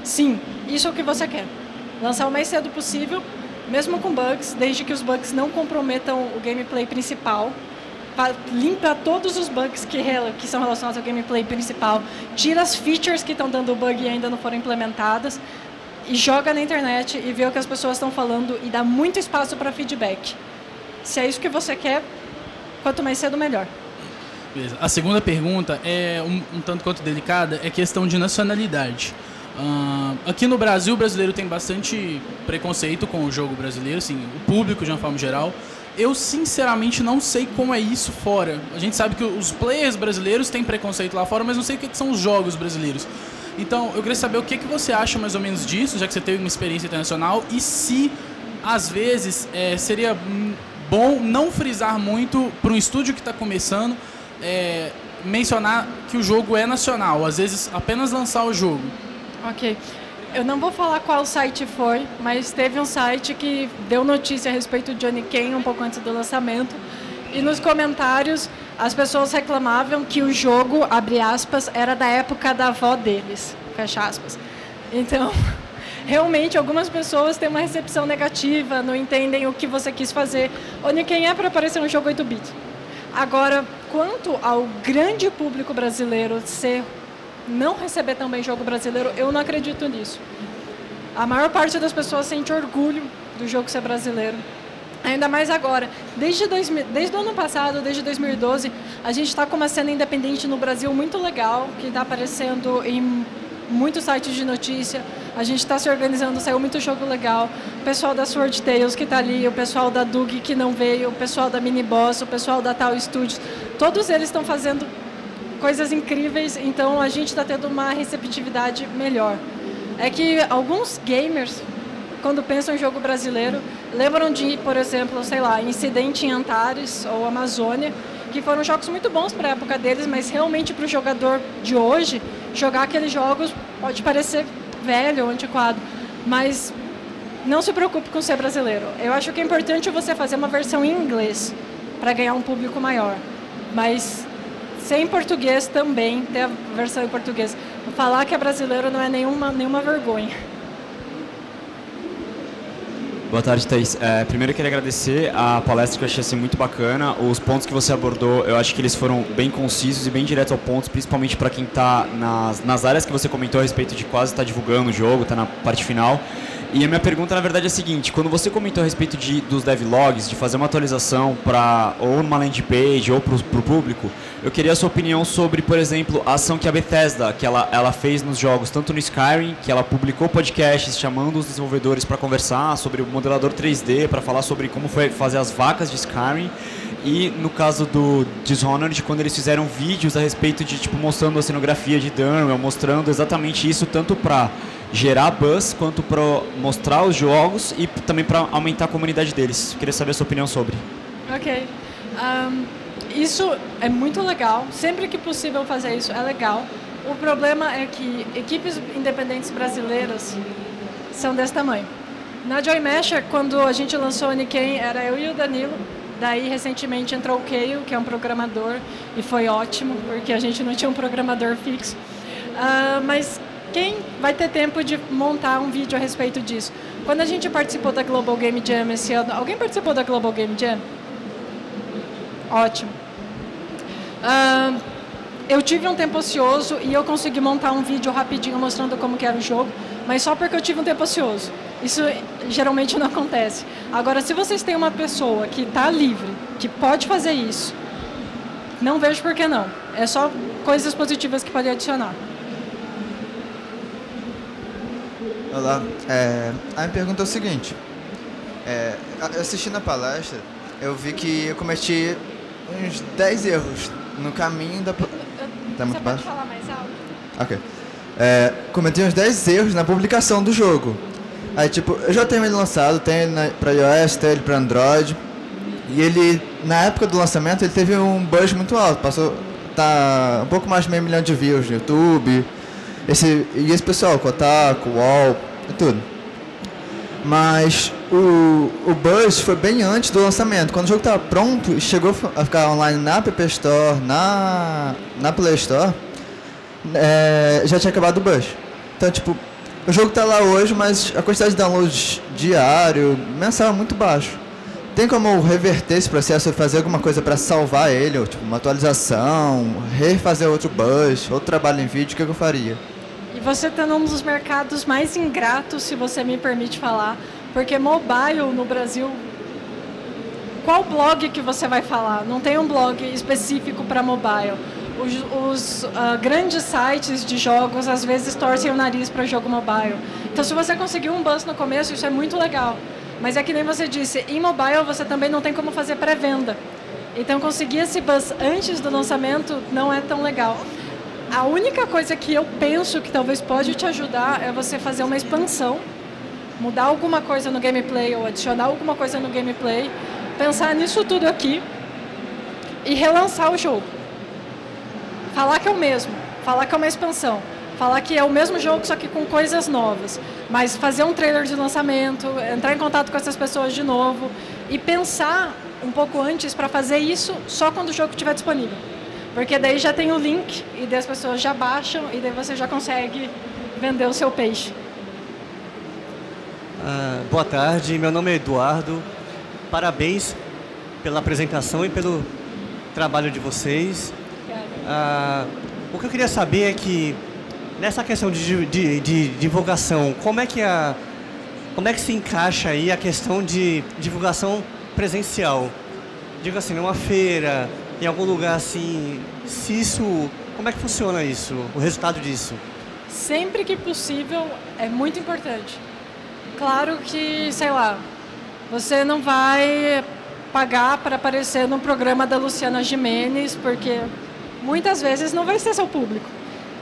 sim, isso é o que você quer. Lançar o mais cedo possível, mesmo com bugs, desde que os bugs não comprometam o gameplay principal limpa todos os bugs que, que são relacionados ao gameplay principal, tira as features que estão dando bug e ainda não foram implementadas, e joga na internet e vê o que as pessoas estão falando e dá muito espaço para feedback. Se é isso que você quer, quanto mais cedo, melhor. Beleza. A segunda pergunta é um, um, tanto quanto delicada, é questão de nacionalidade. Uh, aqui no Brasil, o brasileiro tem bastante preconceito com o jogo brasileiro, assim, o público de uma forma geral. Eu sinceramente não sei como é isso fora. A gente sabe que os players brasileiros têm preconceito lá fora, mas não sei o que são os jogos brasileiros. Então, eu queria saber o que, que você acha mais ou menos disso, já que você teve uma experiência internacional, e se, às vezes, é, seria bom não frisar muito para um estúdio que está começando, é, mencionar que o jogo é nacional, às vezes apenas lançar o jogo. Ok. Eu não vou falar qual site foi, mas teve um site que deu notícia a respeito de Johnny Kane um pouco antes do lançamento. E nos comentários as pessoas reclamavam que o jogo, abre aspas, era da época da avó deles, fecha aspas. Então, [laughs] realmente algumas pessoas têm uma recepção negativa, não entendem o que você quis fazer. Onde quem é para aparecer um jogo 8 bits. Agora, quanto ao grande público brasileiro ser não receber também jogo brasileiro, eu não acredito nisso. A maior parte das pessoas sente orgulho do jogo ser brasileiro. Ainda mais agora. Desde, dois, desde o ano passado, desde 2012, a gente está com uma cena independente no Brasil muito legal, que está aparecendo em muitos sites de notícia. A gente está se organizando, saiu muito jogo legal. O pessoal da Sword Tales que está ali, o pessoal da Dug que não veio, o pessoal da Mini Boss, o pessoal da Tal Studios. Todos eles estão fazendo coisas incríveis, então a gente está tendo uma receptividade melhor. É que alguns gamers, quando pensam em jogo brasileiro, lembram de, por exemplo, sei lá, Incidente em Antares ou Amazônia, que foram jogos muito bons para a época deles, mas realmente para o jogador de hoje, jogar aqueles jogos pode parecer velho ou antiquado, mas não se preocupe com ser brasileiro. Eu acho que é importante você fazer uma versão em inglês para ganhar um público maior, mas ser em português também, ter a versão em português. Falar que é brasileiro não é nenhuma, nenhuma vergonha. Boa tarde, Thaís. É, primeiro eu queria agradecer a palestra que eu achei assim, muito bacana. Os pontos que você abordou, eu acho que eles foram bem concisos e bem diretos ao ponto, principalmente para quem está nas, nas áreas que você comentou a respeito de quase estar tá divulgando o jogo, está na parte final. E a minha pergunta, na verdade, é a seguinte: quando você comentou a respeito de, dos devlogs, de fazer uma atualização para ou numa landing page ou para o público, eu queria a sua opinião sobre, por exemplo, a ação que a Bethesda que ela, ela fez nos jogos, tanto no Skyrim, que ela publicou podcasts chamando os desenvolvedores para conversar sobre o modelador 3D, para falar sobre como foi fazer as vacas de Skyrim. E no caso do Dishonored, quando eles fizeram vídeos a respeito de tipo mostrando a cenografia de Dunwell, mostrando exatamente isso tanto para gerar buzz quanto para mostrar os jogos e também para aumentar a comunidade deles. Queria saber a sua opinião sobre. Ok. Um, isso é muito legal. Sempre que possível fazer isso é legal. O problema é que equipes independentes brasileiras são desse tamanho. Na Joy Masher, quando a gente lançou o Niken, era eu e o Danilo. Daí, recentemente, entrou o Keio, que é um programador, e foi ótimo, porque a gente não tinha um programador fixo. Uh, mas quem vai ter tempo de montar um vídeo a respeito disso? Quando a gente participou da Global Game Jam esse ano, alguém participou da Global Game Jam? Ótimo. Uh, eu tive um tempo ocioso e eu consegui montar um vídeo rapidinho mostrando como era o jogo, mas só porque eu tive um tempo ocioso. Isso geralmente não acontece. Agora, se vocês têm uma pessoa que está livre, que pode fazer isso, não vejo por que não. É só coisas positivas que pode adicionar. Olá, é, a minha pergunta é o seguinte. É, assistindo a palestra, eu vi que eu cometi uns 10 erros no caminho da... Tá muito baixo? falar mais alto? Ok. É, cometi uns 10 erros na publicação do jogo. Aí, tipo, eu já tenho ele lançado, tenho ele para iOS, tenho ele para Android. E ele, na época do lançamento, ele teve um buzz muito alto. Passou, tá um pouco mais de meio milhão de views no YouTube, esse, e esse pessoal, Kotaku, UOL e tudo. Mas o, o Buzz foi bem antes do lançamento. Quando o jogo estava pronto e chegou a ficar online na App Store, na, na Play Store, é, já tinha acabado o Buzz. Então, tipo, o jogo está lá hoje, mas a quantidade de downloads diário, mensal é muito baixo. Tem como reverter esse processo e fazer alguma coisa para salvar ele, ou, tipo, uma atualização, refazer outro buzz, outro trabalho em vídeo, o que eu faria? você está num dos mercados mais ingratos, se você me permite falar, porque mobile no Brasil, qual blog que você vai falar? Não tem um blog específico para mobile. Os, os uh, grandes sites de jogos às vezes torcem o nariz para jogo mobile. Então, se você conseguiu um buzz no começo, isso é muito legal. Mas é que nem você disse, em mobile você também não tem como fazer pré-venda. Então, conseguir esse buzz antes do lançamento não é tão legal. A única coisa que eu penso que talvez pode te ajudar é você fazer uma expansão, mudar alguma coisa no gameplay ou adicionar alguma coisa no gameplay, pensar nisso tudo aqui e relançar o jogo. Falar que é o mesmo, falar que é uma expansão, falar que é o mesmo jogo só que com coisas novas, mas fazer um trailer de lançamento, entrar em contato com essas pessoas de novo e pensar um pouco antes para fazer isso só quando o jogo estiver disponível. Porque daí já tem o link e daí as pessoas já baixam e daí você já consegue vender o seu peixe. Ah, boa tarde, meu nome é Eduardo. Parabéns pela apresentação e pelo trabalho de vocês. Ah, o que eu queria saber é que nessa questão de, de, de, divulgação, como é que a como é que se encaixa aí a questão de divulgação presencial? Digo assim, numa feira, em algum lugar assim, se isso, como é que funciona isso, o resultado disso? Sempre que possível é muito importante. Claro que, sei lá, você não vai pagar para aparecer no programa da Luciana Jimenez, porque muitas vezes não vai ser seu público.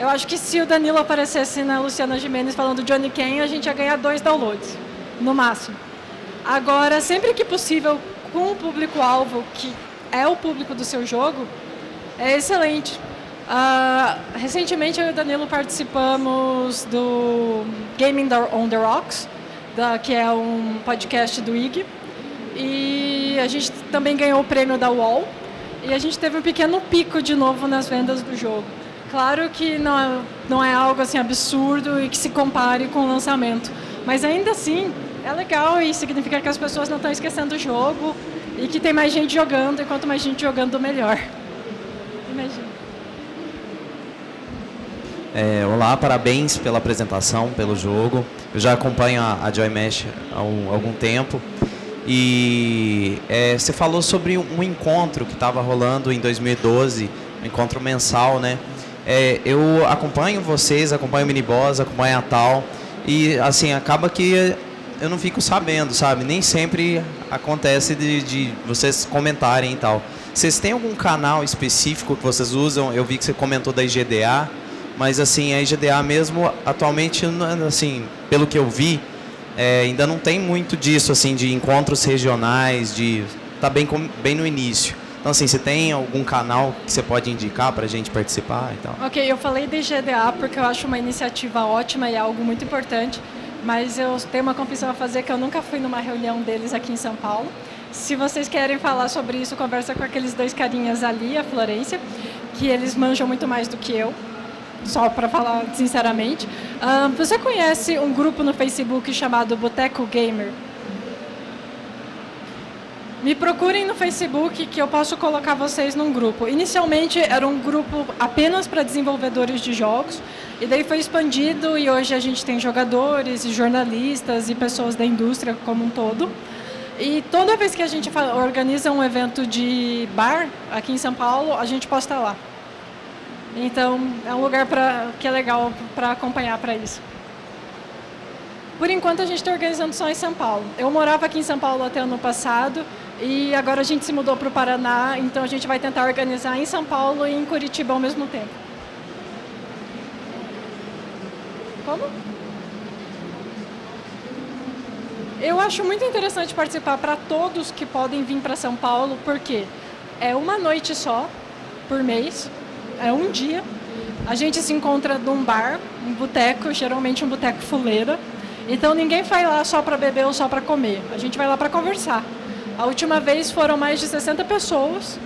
Eu acho que se o Danilo aparecesse na Luciana Jimenez falando Johnny Ken, a gente ia ganhar dois downloads, no máximo. Agora, sempre que possível, com o público-alvo que é o público do seu jogo, é excelente. Uh, recentemente eu e o Danilo participamos do Gaming on the Rocks, da, que é um podcast do IG. E a gente também ganhou o prêmio da UOL. E a gente teve um pequeno pico de novo nas vendas do jogo. Claro que não é, não é algo assim absurdo e que se compare com o lançamento. Mas ainda assim, é legal e significa que as pessoas não estão esquecendo o jogo e que tem mais gente jogando, e quanto mais gente jogando, melhor. Imagina. É, olá, parabéns pela apresentação, pelo jogo. Eu já acompanho a, a Joy Mesh há um, algum tempo. E é, você falou sobre um encontro que estava rolando em 2012, um encontro mensal, né? É, eu acompanho vocês, acompanho o Miniboss, acompanho a Tal, e assim, acaba que eu não fico sabendo, sabe? Nem sempre acontece de, de vocês comentarem e tal. Vocês têm algum canal específico que vocês usam? Eu vi que você comentou da IGDA, mas assim, a IGDA mesmo, atualmente, assim, pelo que eu vi, é, ainda não tem muito disso, assim, de encontros regionais, de... Tá bem, bem no início. Então, assim, você tem algum canal que você pode indicar para a gente participar e tal? Ok, eu falei da IGDA porque eu acho uma iniciativa ótima e é algo muito importante mas eu tenho uma confissão a fazer que eu nunca fui numa reunião deles aqui em São Paulo. Se vocês querem falar sobre isso, conversa com aqueles dois carinhas ali, a Florência, que eles manjam muito mais do que eu, só para falar sinceramente. Você conhece um grupo no Facebook chamado Boteco Gamer? Me procurem no Facebook que eu posso colocar vocês num grupo. Inicialmente era um grupo apenas para desenvolvedores de jogos, e daí foi expandido e hoje a gente tem jogadores jornalistas e pessoas da indústria como um todo. E toda vez que a gente organiza um evento de bar aqui em São Paulo, a gente posta lá. Então é um lugar pra, que é legal para acompanhar para isso. Por enquanto a gente está organizando só em São Paulo. Eu morava aqui em São Paulo até ano passado e agora a gente se mudou para o Paraná, então a gente vai tentar organizar em São Paulo e em Curitiba ao mesmo tempo. Como? Eu acho muito interessante participar para todos que podem vir para São Paulo, porque é uma noite só por mês, é um dia. A gente se encontra num bar, um boteco, geralmente um boteco fuleira. Então ninguém vai lá só para beber ou só para comer. A gente vai lá para conversar. A última vez foram mais de 60 pessoas,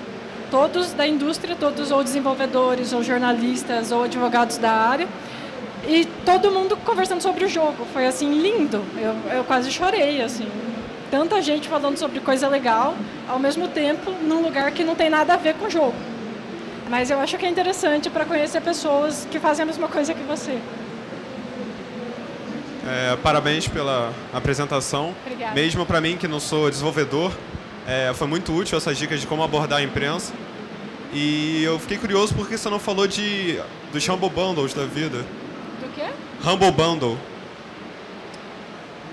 todos da indústria, todos ou desenvolvedores, ou jornalistas, ou advogados da área. E todo mundo conversando sobre o jogo. Foi assim lindo. Eu, eu quase chorei assim. Tanta gente falando sobre coisa legal, ao mesmo tempo num lugar que não tem nada a ver com o jogo. Mas eu acho que é interessante para conhecer pessoas que fazem a mesma coisa que você. É, parabéns pela apresentação. Obrigada. Mesmo para mim que não sou desenvolvedor, é, foi muito útil essas dicas de como abordar a imprensa. E eu fiquei curioso porque você não falou de dos Humble Bundles da vida. Do quê? Humble Bundle.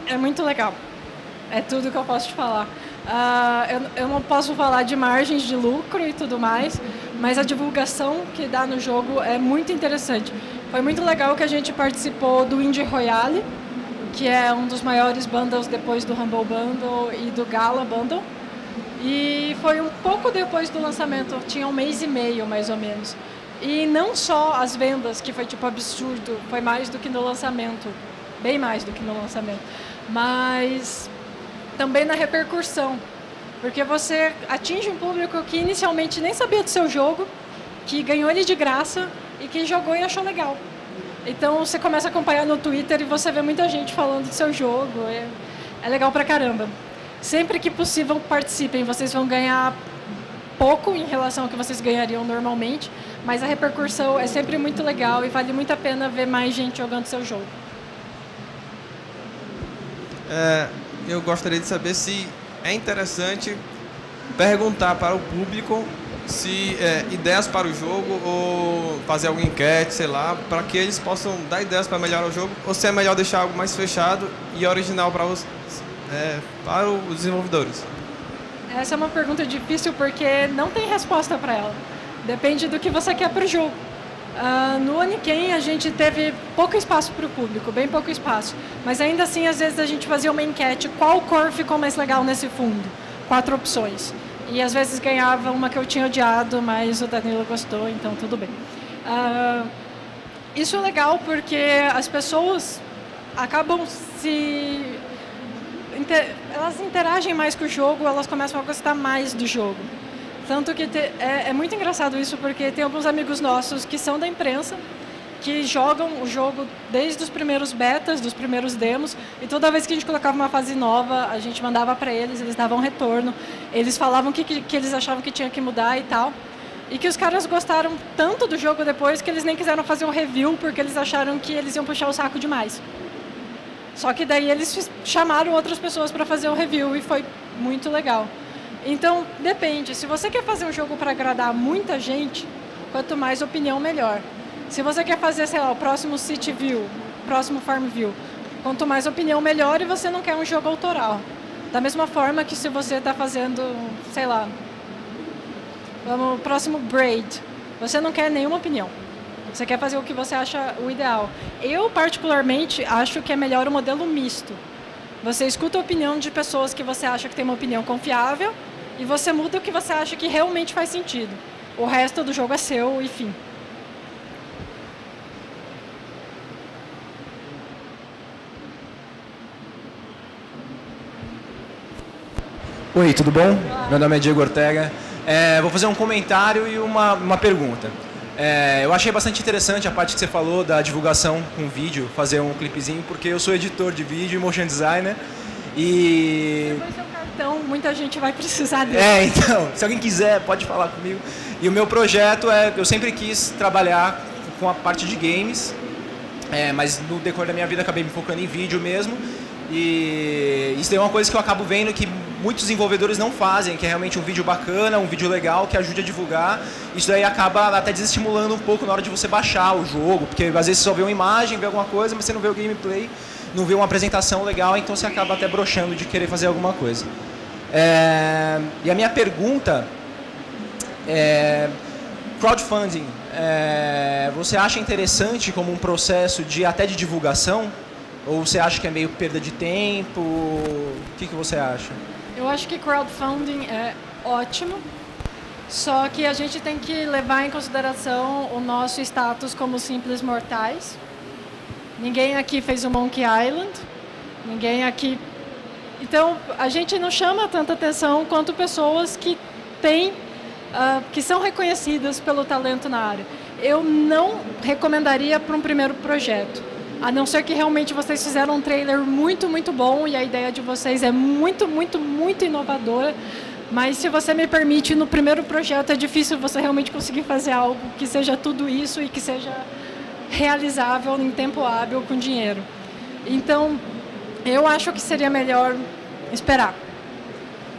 É muito legal. É tudo que eu posso te falar. Uh, eu, eu não posso falar de margens de lucro e tudo mais, mas a divulgação que dá no jogo é muito interessante. Foi muito legal que a gente participou do Indie Royale, que é um dos maiores bundles depois do Humble Bundle e do Gala Bundle. E foi um pouco depois do lançamento, tinha um mês e meio mais ou menos. E não só as vendas, que foi tipo absurdo, foi mais do que no lançamento, bem mais do que no lançamento, mas também na repercussão, porque você atinge um público que inicialmente nem sabia do seu jogo, que ganhou ele de graça e que jogou e achou legal. Então você começa a acompanhar no Twitter e você vê muita gente falando do seu jogo. É, é legal pra caramba. Sempre que possível, participem. Vocês vão ganhar pouco em relação ao que vocês ganhariam normalmente, mas a repercussão é sempre muito legal e vale muito a pena ver mais gente jogando seu jogo. É, eu gostaria de saber se é interessante perguntar para o público se é, ideias para o jogo ou fazer alguma enquete, sei lá, para que eles possam dar ideias para melhorar o jogo, ou se é melhor deixar algo mais fechado e original para os, é, para os desenvolvedores? Essa é uma pergunta difícil porque não tem resposta para ela. Depende do que você quer para o jogo. Uh, no Oniken a gente teve pouco espaço para o público, bem pouco espaço. Mas ainda assim, às vezes a gente fazia uma enquete: qual cor ficou mais legal nesse fundo? Quatro opções. E às vezes ganhava uma que eu tinha odiado, mas o Danilo gostou, então tudo bem. Uh, isso é legal porque as pessoas acabam se inter, elas interagem mais com o jogo, elas começam a gostar mais do jogo. Tanto que te, é, é, muito engraçado isso, porque tem alguns amigos nossos que são da imprensa que jogam o jogo desde os primeiros betas, dos primeiros demos, e toda vez que a gente colocava uma fase nova, a gente mandava para eles, eles davam retorno, eles falavam que, que, que eles achavam que tinha que mudar e tal. E que os caras gostaram tanto do jogo depois que eles nem quiseram fazer um review porque eles acharam que eles iam puxar o saco demais. Só que daí eles chamaram outras pessoas para fazer o review e foi muito legal. Então, depende. Se você quer fazer um jogo para agradar muita gente, quanto mais opinião, melhor. Se você quer fazer, sei lá, o próximo City View, próximo Farm View, quanto mais opinião, melhor e você não quer um jogo autoral. Da mesma forma que se você está fazendo, sei lá, Vamos, próximo braid. Você não quer nenhuma opinião. Você quer fazer o que você acha o ideal. Eu, particularmente, acho que é melhor o modelo misto. Você escuta a opinião de pessoas que você acha que tem uma opinião confiável e você muda o que você acha que realmente faz sentido. O resto do jogo é seu, enfim. Oi, tudo bom? Meu nome é Diego Ortega. É, vou fazer um comentário e uma, uma pergunta. É, eu achei bastante interessante a parte que você falou da divulgação com vídeo, fazer um clipezinho, porque eu sou editor de vídeo e motion designer. E. Depois cartão, muita gente vai precisar dele. É, então, se alguém quiser, pode falar comigo. E o meu projeto é. Eu sempre quis trabalhar com a parte de games, é, mas no decorrer da minha vida acabei me focando em vídeo mesmo. E isso é uma coisa que eu acabo vendo que muitos desenvolvedores não fazem, que é realmente um vídeo bacana, um vídeo legal que ajude a divulgar. Isso daí acaba até desestimulando um pouco na hora de você baixar o jogo, porque às vezes você só vê uma imagem, vê alguma coisa, mas você não vê o gameplay, não vê uma apresentação legal, então você acaba até broxando de querer fazer alguma coisa. É... E a minha pergunta é crowdfunding. É... Você acha interessante como um processo de até de divulgação? Ou você acha que é meio perda de tempo? O que, que você acha? Eu acho que crowdfunding é ótimo, só que a gente tem que levar em consideração o nosso status como simples mortais. Ninguém aqui fez o Monkey Island, ninguém aqui. Então, a gente não chama tanta atenção quanto pessoas que têm, uh, que são reconhecidas pelo talento na área. Eu não recomendaria para um primeiro projeto a não ser que realmente vocês fizeram um trailer muito, muito bom e a ideia de vocês é muito, muito, muito inovadora. Mas se você me permite, no primeiro projeto é difícil você realmente conseguir fazer algo que seja tudo isso e que seja realizável em tempo hábil com dinheiro. Então, eu acho que seria melhor esperar.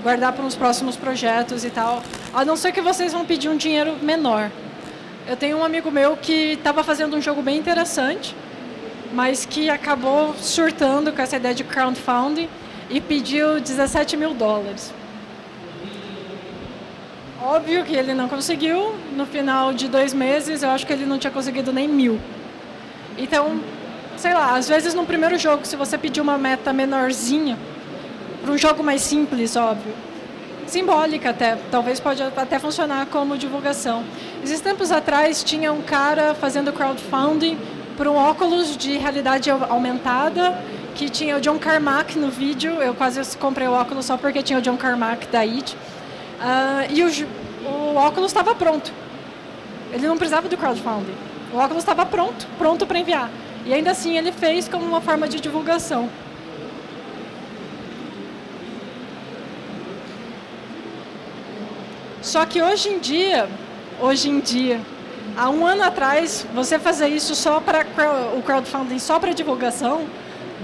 Guardar para os próximos projetos e tal. A não ser que vocês vão pedir um dinheiro menor. Eu tenho um amigo meu que estava fazendo um jogo bem interessante mas que acabou surtando com essa ideia de crowdfunding e pediu 17 mil dólares. Óbvio que ele não conseguiu. No final de dois meses, eu acho que ele não tinha conseguido nem mil. Então, sei lá, às vezes no primeiro jogo, se você pedir uma meta menorzinha, para um jogo mais simples, óbvio, simbólica até, talvez pode até funcionar como divulgação. Esses tempos atrás tinha um cara fazendo crowdfunding por um óculos de realidade aumentada que tinha o John Carmack no vídeo. Eu quase comprei o óculos só porque tinha o John Carmack da IT. Uh, e o, o óculos estava pronto. Ele não precisava do crowdfunding. O óculos estava pronto, pronto para enviar. E ainda assim ele fez como uma forma de divulgação. Só que hoje em dia, hoje em dia, há um ano atrás, você fazer isso só para o crowdfunding, só para divulgação,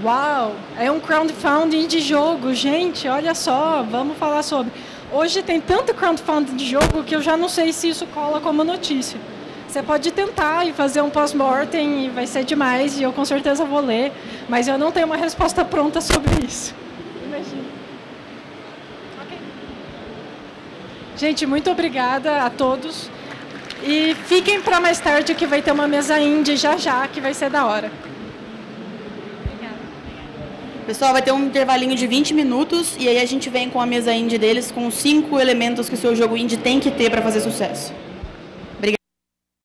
uau, é um crowdfunding de jogo, gente, olha só, vamos falar sobre. Hoje tem tanto crowdfunding de jogo que eu já não sei se isso cola como notícia. Você pode tentar e fazer um post-mortem e vai ser demais e eu com certeza vou ler, mas eu não tenho uma resposta pronta sobre isso. Imagina. Okay. Gente, muito obrigada a todos. E fiquem para mais tarde que vai ter uma mesa indie já já, que vai ser da hora. Pessoal, vai ter um intervalinho de 20 minutos e aí a gente vem com a mesa indie deles com cinco elementos que o seu jogo indie tem que ter para fazer sucesso.